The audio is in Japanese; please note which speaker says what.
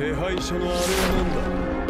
Speaker 1: 手配書のあれは何だ？